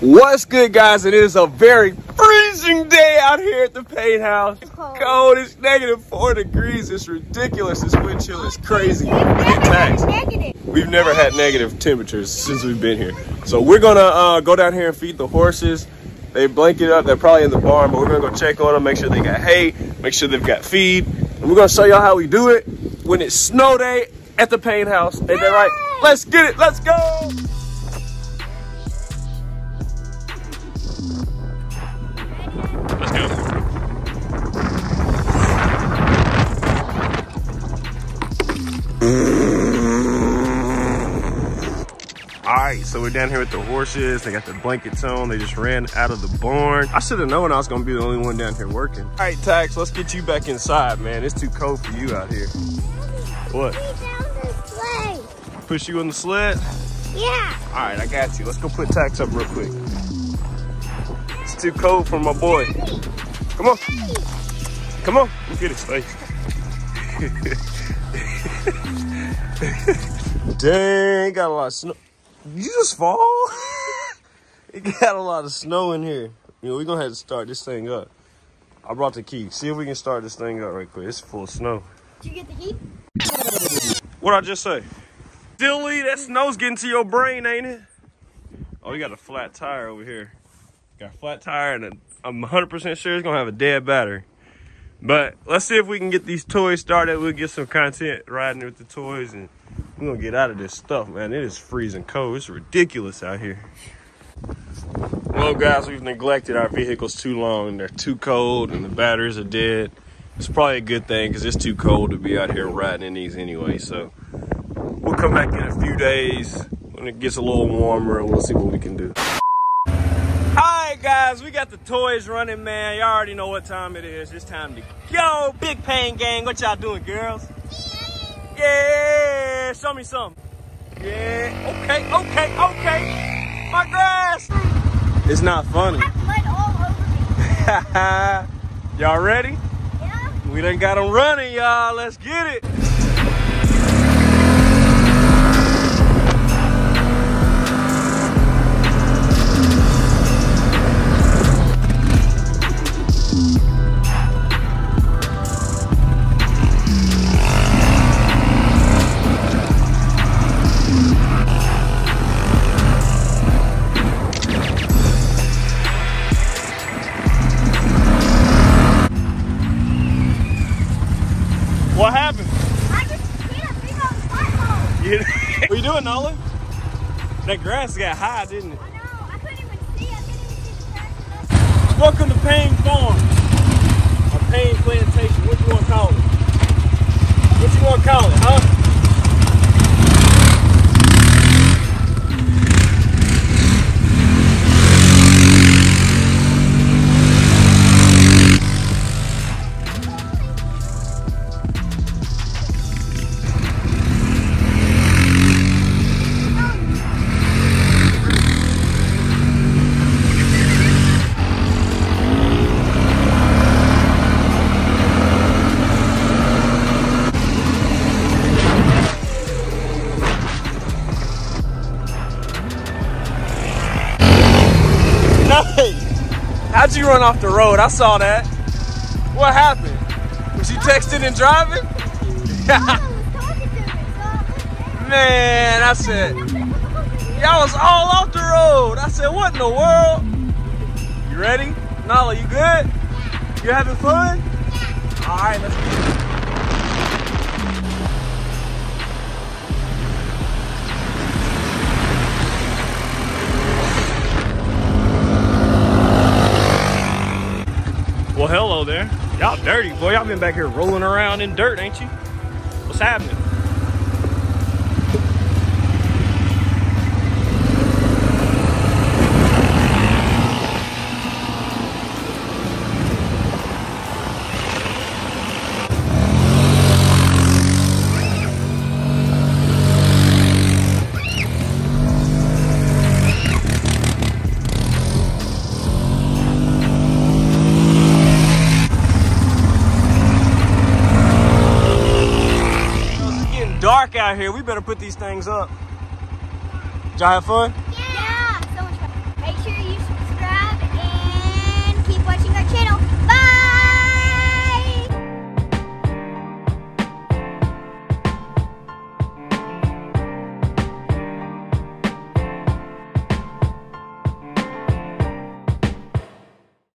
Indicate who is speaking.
Speaker 1: What's good, guys? It is a very freezing day out here at the Payne house. It's
Speaker 2: cold.
Speaker 1: cold. It's negative four degrees. It's ridiculous. This wind chill is crazy. Taxed.
Speaker 2: Negative.
Speaker 1: We've never had negative temperatures since we've been here. So we're gonna uh, go down here and feed the horses. They blanket up. They're probably in the barn, but we're gonna go check on them, make sure they got hay, make sure they've got feed, and we're gonna show y'all how we do it when it's snow day at the Payne house. Ain't that right? Let's get it. Let's go. Let's go. All right, so we're down here with the horses. They got their blankets on. They just ran out of the barn. I should have known I was gonna be the only one down here working. All right, Tax, let's get you back inside, man. It's too cold for you out here. What?
Speaker 2: down the sleigh.
Speaker 1: Push you in the sled?
Speaker 2: Yeah.
Speaker 1: All right, I got you. Let's go put Tax up real quick. It's too cold for my boy. Come on. Come on. Look at his face. Dang, got a lot of snow. Did you just fall? it got a lot of snow in here. You know, we're gonna have to start this thing up. I brought the key. See if we can start this thing up right quick. It's full of snow.
Speaker 2: Did you get the heat?
Speaker 1: What'd I just say? Dilly, that snow's getting to your brain, ain't it? Oh, you got a flat tire over here. Got a flat tire, and I'm 100% sure it's gonna have a dead battery. But let's see if we can get these toys started. We'll get some content riding with the toys, and we're gonna get out of this stuff, man. It is freezing cold. It's ridiculous out here. Well, guys, we've neglected our vehicles too long. They're too cold, and the batteries are dead. It's probably a good thing because it's too cold to be out here riding in these anyway. So we'll come back in a few days when it gets a little warmer and we'll see what we can do. Guys, we got the toys running, man. Y'all already know what time it is. It's time to go. Big Payne Gang, what y'all doing, girls? Yeah, show me some. Yeah, okay, okay, okay. My grass. It's not funny.
Speaker 2: Mud all over me.
Speaker 1: y'all ready?
Speaker 2: Yeah.
Speaker 1: We done got them running, y'all. Let's get it. What happened?
Speaker 2: I just hit a big old pothole.
Speaker 1: You, what you doing, Nolan? That grass got high, didn't it? Welcome to Payne Farm. Or Payne Plantation. What you want to call it? What you want to call it, How'd you run off the road? I saw that. What happened? Was you texting and driving? Man, I said, y'all was all off the road. I said, what in the world? You ready? Nala, you good? You having fun? All right, let's Well, hello there. Y'all dirty, boy. Y'all been back here rolling around in dirt, ain't you? What's happening? It's getting dark out here. We better put these things up. Did y'all have fun?